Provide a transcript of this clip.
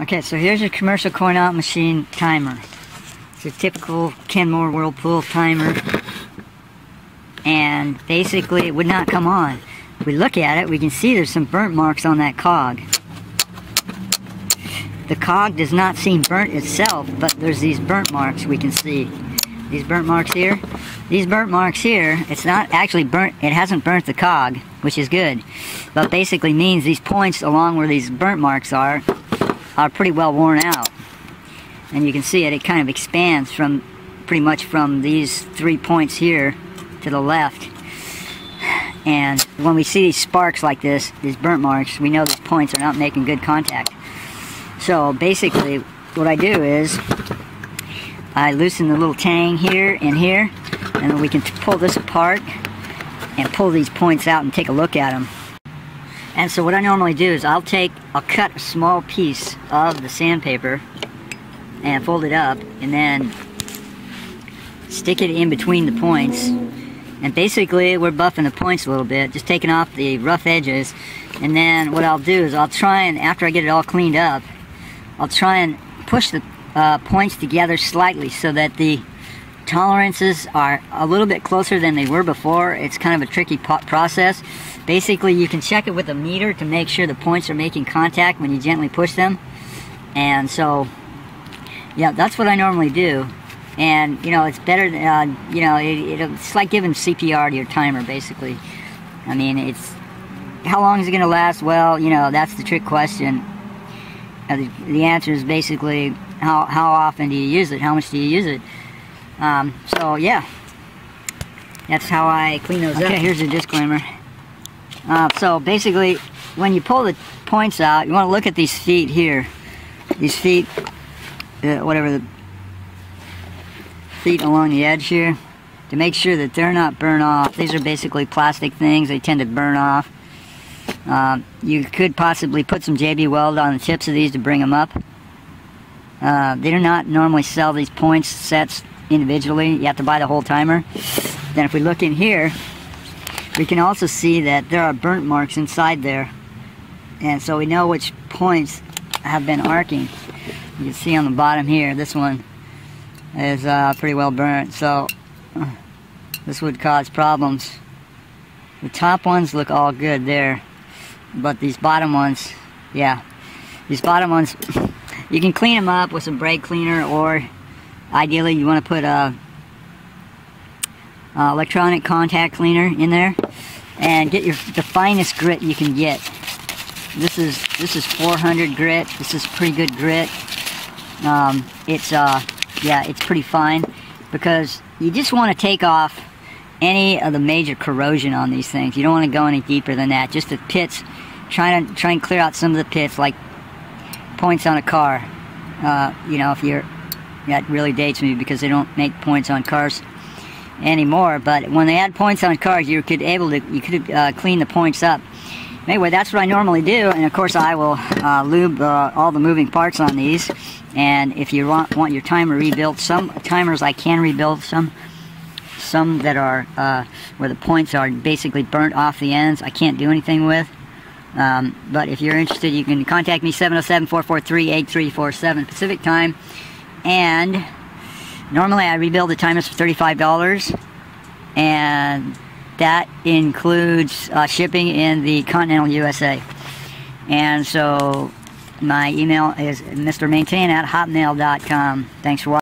Okay, so here's your commercial coin op machine timer. It's a typical Kenmore Whirlpool timer. And basically it would not come on. If we look at it, we can see there's some burnt marks on that cog. The cog does not seem burnt itself, but there's these burnt marks we can see. These burnt marks here. These burnt marks here, it's not actually burnt, it hasn't burnt the cog, which is good. But basically means these points along where these burnt marks are, are pretty well worn out. And you can see it, it kind of expands from pretty much from these three points here to the left. And when we see these sparks like this, these burnt marks, we know these points are not making good contact. So basically, what I do is, I loosen the little tang here and here, and then we can pull this apart and pull these points out and take a look at them. And so what I normally do is I'll take, I'll cut a small piece of the sandpaper and fold it up and then stick it in between the points. And basically we're buffing the points a little bit, just taking off the rough edges. And then what I'll do is I'll try and, after I get it all cleaned up, I'll try and push the uh, points together slightly so that the tolerances are a little bit closer than they were before. It's kind of a tricky process. Basically, you can check it with a meter to make sure the points are making contact when you gently push them. And so, yeah, that's what I normally do. And, you know, it's better, uh, you know, it, it's like giving CPR to your timer, basically. I mean, it's, how long is it going to last? Well, you know, that's the trick question. Uh, the, the answer is basically, how, how often do you use it? How much do you use it? Um, so yeah, that's how I clean those okay, up. Okay, here's a disclaimer. Uh, so basically, when you pull the points out, you want to look at these feet here. These feet, uh, whatever the feet along the edge here, to make sure that they're not burnt off. These are basically plastic things. They tend to burn off. Um, you could possibly put some JB Weld on the tips of these to bring them up. Uh, they do not normally sell these points sets individually. You have to buy the whole timer. Then if we look in here, we can also see that there are burnt marks inside there. And so we know which points have been arcing. You can see on the bottom here, this one is uh, pretty well burnt. So uh, this would cause problems. The top ones look all good there. But these bottom ones, yeah. These bottom ones, you can clean them up with some brake cleaner or Ideally, you want to put a, a, electronic contact cleaner in there and get your the finest grit you can get. This is this is 400 grit. This is pretty good grit. Um, it's uh, yeah, it's pretty fine because you just want to take off any of the major corrosion on these things. You don't want to go any deeper than that. Just the pits. Trying to try and clear out some of the pits, like points on a car. Uh, you know, if you're that really dates me because they don't make points on cars anymore. But when they add points on cars, you could able to you could uh, clean the points up. Anyway, that's what I normally do, and of course I will uh, lube uh, all the moving parts on these. And if you want want your timer rebuilt, some timers I can rebuild some. Some that are uh, where the points are basically burnt off the ends, I can't do anything with. Um, but if you're interested, you can contact me 707-443-8347 Pacific Time. And normally I rebuild the timers for $35 and that includes uh, shipping in the continental USA. And so my email is mrmaintain at hotmail.com. Thanks for watching.